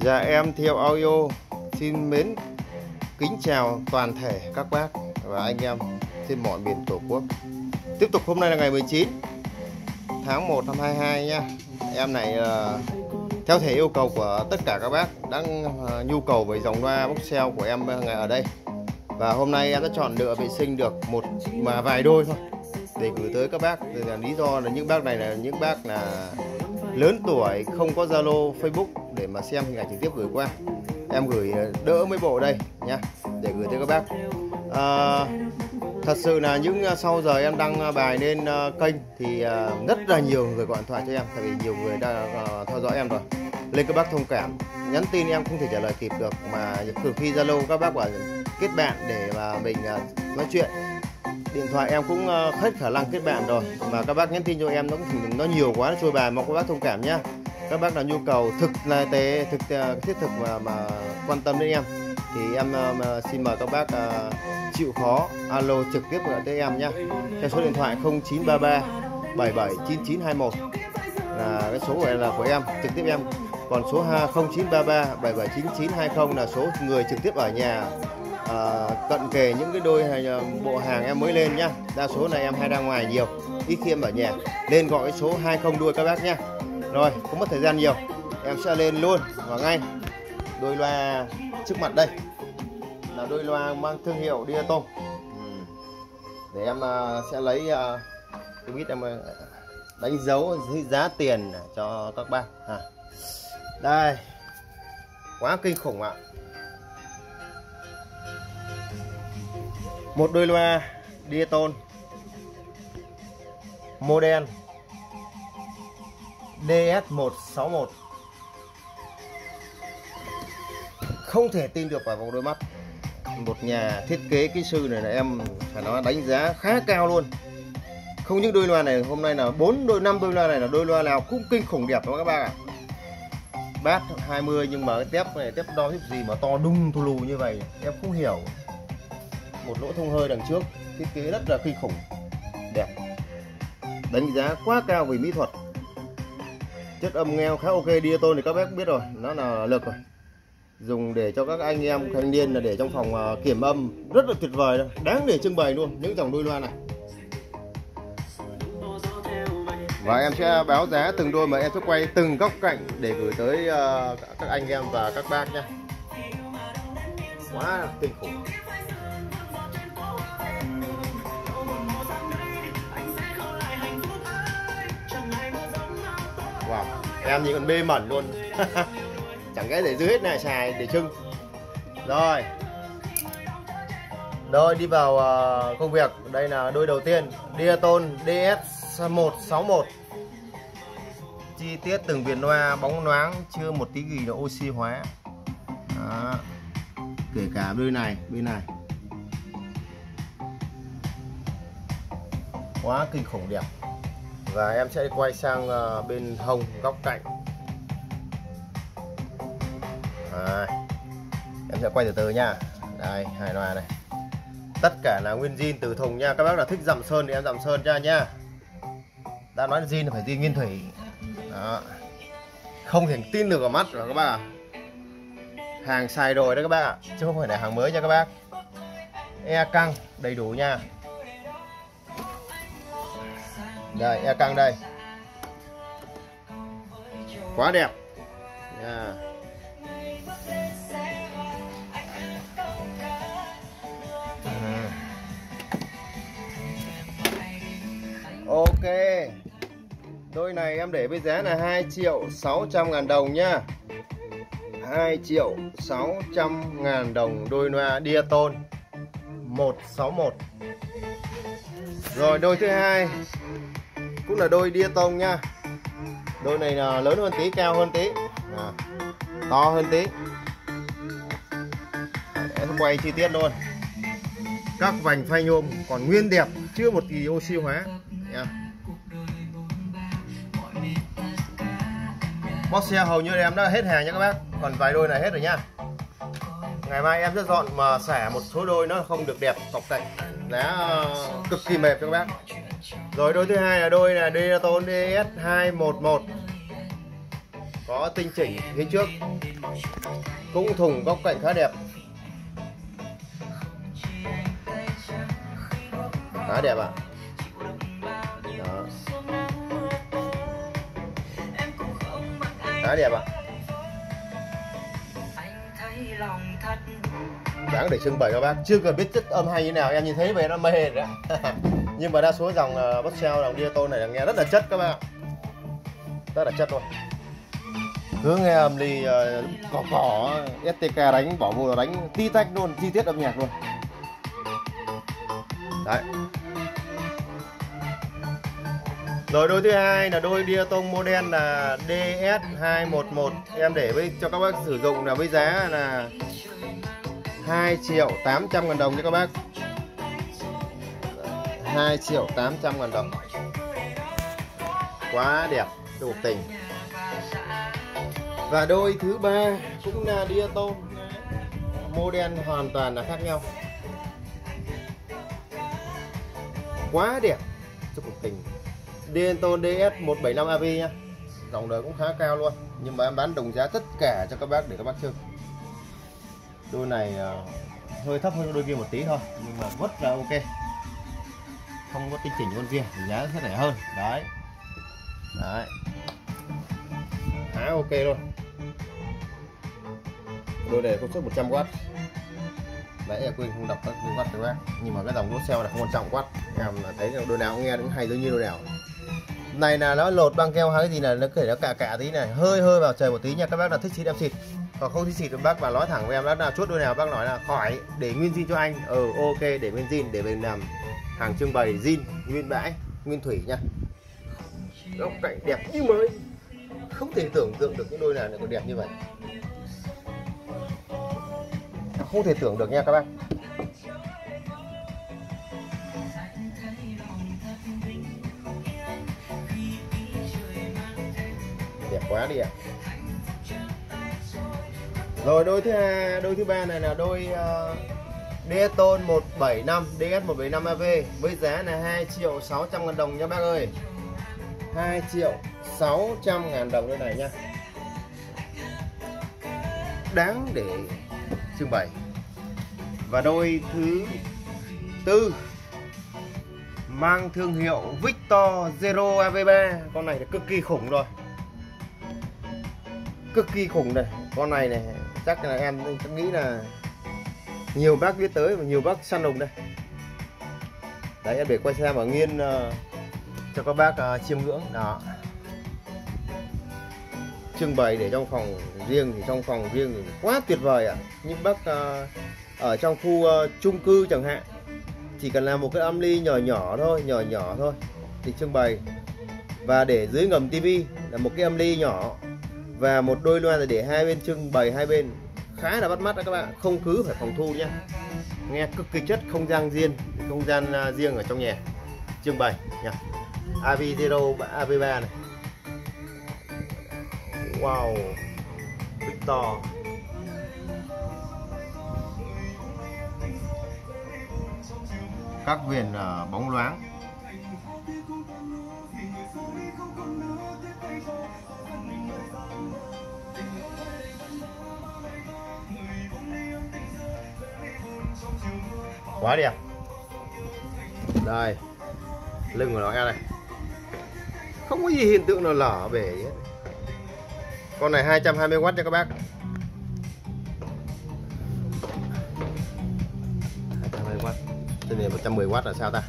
Dạ em Thiệu Audio. Xin mến kính chào toàn thể các bác và anh em trên mọi miền Tổ quốc. Tiếp tục hôm nay là ngày 19 tháng 1 năm 22 nha Em này ờ, theo thể yêu cầu của tất cả các bác, đang ờ, nhu cầu về dòng loa bốc xeo của em ờ, ngày ở đây. Và hôm nay em đã chọn lựa vệ sinh được một mà vài đôi thôi. Để gửi tới các bác là lý do là những bác này là những bác là lớn tuổi, không có Zalo, Facebook mà xem hình ảnh trực tiếp gửi qua. Em gửi ờ, đỡ mấy bộ đây nhá để gửi tới các bác. À, thật sự là những ờ, sau giờ em đăng bài lên kênh thì rất là nhiều người gọi điện thoại cho em tại vì nhiều người đã theo dõi em rồi. Lên các bác thông cảm nhắn tin em không thể trả lời kịp được mà từ khi Zalo các bác bảo kết bạn để mà mình nói chuyện. Điện thoại em cũng hết khả năng kết bạn rồi mà các bác nhắn tin cho em nó cũng nó nhiều quá nó trôi bài mong các bác thông cảm nhá các bác nào nhu cầu thực là tế thực ờ, thiết thực mà mà quan tâm đến em thì em uh, xin mời các bác uh, chịu khó alo trực tiếp gọi tới em nhé. Theo số điện thoại 0933 779921 là cái số gọi là của em trực tiếp em. Còn số 0933 779920 là số người trực tiếp ở nhà à, cận kề những cái đôi bộ hàng em mới lên nhá. Đa số này em hay ra ngoài nhiều ít khi em ở nhà. Lên gọi cái số 20 đuôi các bác nhá rồi, không mất thời gian nhiều. Em sẽ lên luôn và ngay. Đôi loa trước mặt đây. Là đôi loa mang thương hiệu Diatom ừ. để em à, sẽ lấy à, Tôi biết em à, đánh dấu giá tiền cho các bạn. À. đây. Quá kinh khủng ạ. Một đôi loa Diaton model. DS161 không thể tin được vào vòng đôi mắt. Một nhà thiết kế kỹ sư này là em phải nói đánh giá khá cao luôn. Không những đôi loa này, hôm nay là bốn đôi, năm đôi loa này là đôi loa nào cũng kinh khủng đẹp đó các bác ạ? Bát 20 nhưng mà cái tép này, tép đo hiếp gì mà to đung thu lù như vậy, em không hiểu. Một lỗ thông hơi đằng trước, thiết kế rất là kinh khủng, đẹp. Đánh giá quá cao về mỹ thuật chất âm nghe khá ok diaton thì các bác biết rồi, nó là lực rồi. Dùng để cho các anh em, thanh niên là để trong phòng ờ, kiểm âm. Rất là tuyệt vời đáng để trưng bày luôn, những dòng đôi loa này. Và em sẽ báo giá từng đôi mà em sẽ quay từng góc cạnh để gửi tới ờ, các anh em và các bác nhé quá kinh khủng. Em nhìn còn mê mẩn luôn. Chẳng cái để dưới hết này xài để trưng rồi. Rồi đi vào uh, công việc. Đây là đôi đầu tiên. Diaton DS161 chi tiết từng viền loa bóng loáng chưa một tí gì là oxy hóa. Đó. kể cả đôi này bên này. Quá kinh khủng đẹp và em sẽ quay sang ờ, bên hông góc cạnh. À, em sẽ quay từ từ nha. Đây hai loa này. Tất cả là nguyên zin từ thùng nha. Các bác là thích dặm sơn thì em dặm sơn cho nha. Đã nói zin là phải zin nguyên thủy. Đó. không thể tin được vào mắt rồi các bác ạ. Hàng xài rồi đấy các bác ạ. Chứ không phải là hàng mới nha các bác. E căng đầy đủ nha đây e căng đây. Quá đẹp. Yeah. Ừ. ok. Đôi này em để với giá là 2 triệu 600 ngàn đồng nhá 2 triệu 600 ngàn đồng đôi loa Diaton 161 rồi đôi thứ hai cũng là đôi đia tông nha. Đôi này là lớn hơn tí cao hơn tí. À, to hơn tí. Em quay chi tiết luôn. Các vành phanh nhôm còn nguyên đẹp chưa một kỳ oxy hóa. Nha. Box xe hầu như em đã hết hàng nha các bác. Còn vài đôi này hết rồi nha. Ngày mai em sẽ dọn mà xẻ một số đôi nó không được đẹp cọc cạnh. Giá cực kỳ mềm cho các bác rồi, đôi thứ hai là đôi là Diaton DS211 có tinh chỉnh phía trước. Cũng thùng góc cạnh khá đẹp. Khá đẹp ạ. Đó. khá đẹp ạ. Đáng để trưng bày các bác. Chưa cần biết chất âm hay như nào, em nhìn thấy về nó mê rồi đó. nhưng mà đa số dòng ờ, uh, Boxel dòng Diaton này là nghe rất là chất các bạn. Rất là chất luôn. Cứ nghe âm ly uh, cỏ cỏ STK đánh bỏ vô đánh ti tách luôn chi tiết âm nhạc luôn. Đấy. Rồi đôi thứ hai là đôi Diaton model là DS211 em để với cho các bác sử dụng là với giá là 2 triệu 800 ngàn đồng cho các bác. 2 triệu 800 ngàn đồng. Quá đẹp đủ tình. Và đôi thứ ba cũng là Diaton model hoàn toàn là khác nhau. Quá đẹp cho cuộc tình. Diaton DS 175 AV nha dòng đời cũng khá cao luôn nhưng mà em bán đồng giá tất cả cho các bác để các bác chơi. Đôi này uh, hơi thấp hơn đôi kia một tí thôi nhưng mà rất là ok không có tinh chỉnh con kia thì giá sẽ rẻ hơn. Đấy. Đấy. Khá ok luôn. Đôi này công suất 100W đấy là quên không đọc các watt các bác nhưng mà cái dòng đốt xeo là không quan trọng watt em là thấy đôi nào cũng nghe cũng hay giống như đôi nào. Này là nó lột băng keo hay cái gì là nó kể nó cạ cạ tí này. Hơi hơi vào trời một tí nha các bác là thích xịt em xịt. Còn không thích xịt bác và nói thẳng với em bác nào chốt đôi nào bác nói là khỏi để nguyên zin cho anh. Ừ, ok để nguyên zin để mình làm hàng trưng bày zin nguyên bãi nguyên thủy nha. Góc cạnh đẹp như mới. Không thể tưởng tượng được những đôi nào lại còn đẹp như vậy. Không thể tưởng được nha các bác. Đẹp quá đi ạ. Rồi đôi thứ hai đôi thứ ba này là đôi uh, Deton 175 DS 175 AV với giá là 2 triệu 600 ngàn đồng nha bác ơi. 2 triệu 600 ngàn đồng đây này nha. Đáng để trưng bày. Và đôi thứ tư, mang thương hiệu Victor Zero AV3 con này là cực kỳ khủng rồi. Cực kỳ khủng này. Con này này, chắc là em nghĩ là nhiều bác biết tới và nhiều bác săn lùng đây. Đấy em để quay xem ở nghiên uh, cho các bác uh, chiêm ngưỡng. Đó. Trưng bày để trong phòng riêng thì trong phòng riêng thì quá tuyệt vời ạ. À. những bác uh, ở trong khu uh, chung cư chẳng hạn chỉ cần làm một cái âm ly nhỏ nhỏ thôi nhỏ nhỏ thôi thì trưng bày. Và để dưới ngầm tivi là một cái âm ly nhỏ và một đôi loa để hai bên trưng bày hai bên khá là bắt mắt đó các bạn. Không cứ phải phòng thu nhé nghe cực kỳ chất không gian riêng không gian à, riêng ở trong nhà. Trưng bày nha. AV0 AV3 này. Wow Victor các viền uh, à, bóng loáng. Quá đẹp à. đây, lưng của nó em này không có gì hiện tượng nào lở bể hết. Con này 220W nha các bác. 220W tên này 110W là sao ta?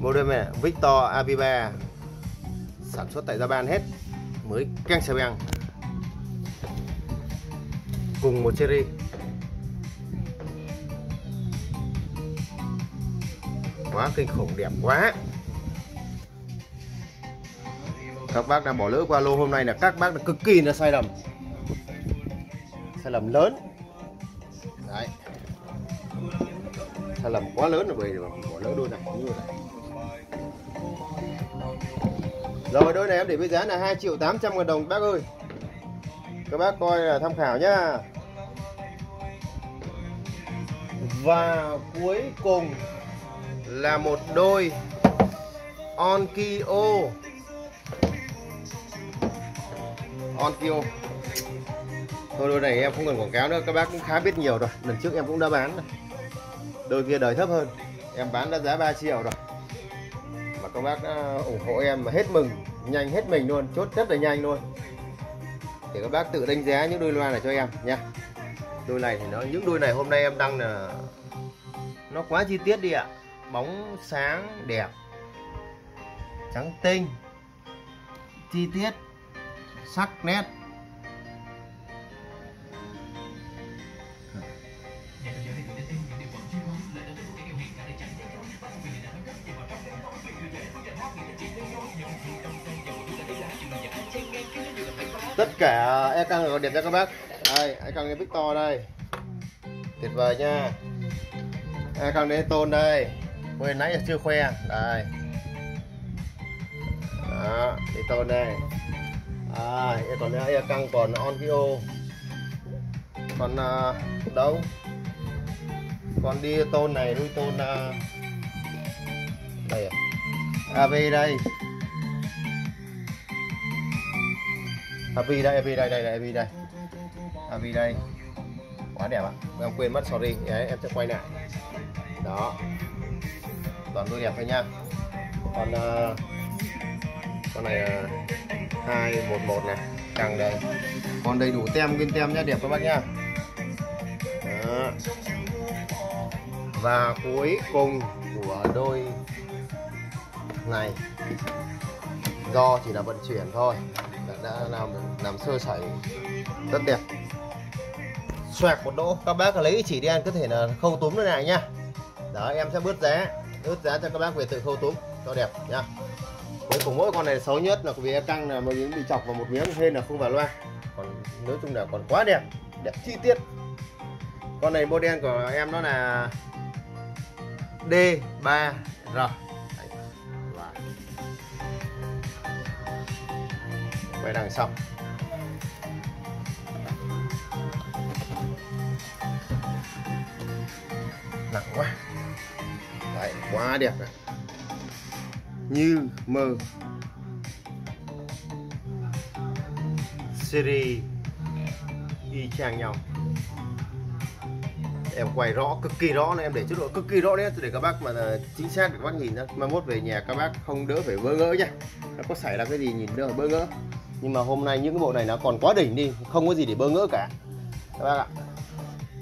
Model này Victor Aviva sản xuất tại Japan hết, mới keng xe beng cùng một series. Quá, kinh khủng đẹp quá. Các bác đang bỏ lỡ qua lô hôm nay là các bác là cực kỳ là sai lầm. Sai lầm lớn. Đấy. Sai lầm quá lớn rồi bởi bỏ lỡ đôi này như này rồi, đôi này em để với giá là 2 triệu 800 ngàn đồng, bác ơi. Các bác coi là tham khảo nhá. Và cuối cùng là một đôi Onkyo. Onkyo. Thôi, đôi này em không cần quảng cáo nữa, các bác cũng khá biết nhiều rồi. Lần trước em cũng đã bán rồi. Đôi kia đời thấp hơn. Em bán đã giá 3 triệu rồi. Mà các bác ủng hộ em mà hết mừng, nhanh hết mình luôn, chốt rất là nhanh luôn. Để các bác tự đánh giá những đôi loa này cho em nha. Đôi này thì nó, những đôi này hôm nay em đăng là nó quá chi tiết đi ạ bóng sáng đẹp, trắng tinh, chi tiết, sắc nét. Tất cả e căng đều đẹp nha các bác. Đây e căng Victor đây. Tuyệt vời nha. E căng đến tôn đây quên nãy là chưa khoe. Đây. Đó đi tôn này. À còn nữa căng còn on video còn à, đâu? Còn đi tôn này nuôi tôn à, đây à? AV đây. AV đây, AV đây, đây, đây, Happy đây. AV đây. Quá đẹp ạ Em quên mất, sorry. Đấy, em sẽ quay lại. Đó. Toàn đôi đẹp thôi nha. Còn uh, ờ, Con này ờ, uh, 211 này Càng đây Còn đầy đủ tem, nguyên tem nhá, đẹp các bác nhá. Đó. Và cuối cùng của đôi này. Do chỉ là vận chuyển thôi. Đã làm làm sơ sẩy. Rất đẹp. Xoẹt một đỗ. Các bác lấy chỉ đen có thể là khâu túm nữa này nhá. Đó em sẽ bớt giá bớt giá cho các bác về tự khâu túm cho đẹp nhá. Cuối cùng mỗi con này xấu nhất là vì em căng là một miếng bị chọc vào một miếng hên là không vào loa. Còn nói chung là còn quá đẹp đẹp chi tiết. Con này model của em nó là D3R quay đằng sau. Nặng quá. Đấy, quá đẹp này. Như mơ. Series y chang nhau. Em quay rõ cực kỳ rõ này em để chất độ cực kỳ rõ đấy. Để các bác mà ờ, chính xác để các bác nhìn ra mai mốt về nhà các bác không đỡ phải bơ ngỡ nhá. Nó có xảy ra cái gì nhìn đỡ bơ ngỡ. Nhưng mà hôm nay những cái bộ này nó còn quá đỉnh đi không có gì để bơ ngỡ cả. Các bác ạ.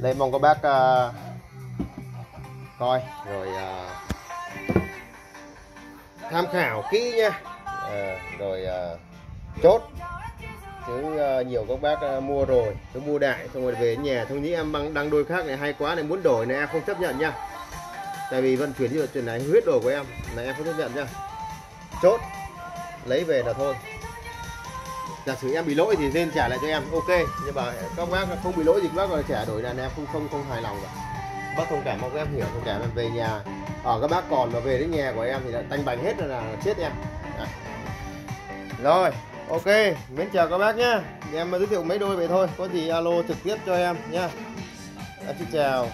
Đây mong các bác uh, coi rồi à, tham khảo kỹ nha. À, rồi à, chốt. Chứ à, nhiều các bác à, mua rồi tôi mua đại xong rồi về nhà thông nghĩ em bằng đăng đôi khác này hay quá này muốn đổi này em không chấp nhận nha. Tại vì vận chuyển như chuyện này huyết đồ của em này em không chấp nhận nha. Chốt lấy về là thôi. Giả sử em bị lỗi thì nên trả lại cho em ok. Nhưng mà các bác không bị lỗi thì các bác còn trả đổi là em không không không hài lòng cả bác thông cảm mong các em hiểu thông cảm em về nhà. Ở các bác còn mà về đến nhà của em thì đã tanh bành hết rồi là chết em. À. rồi ok mến chào các bác nhá. Em giới thiệu mấy đôi vậy thôi. Có gì alo trực tiếp cho em nhá. À, xin chào.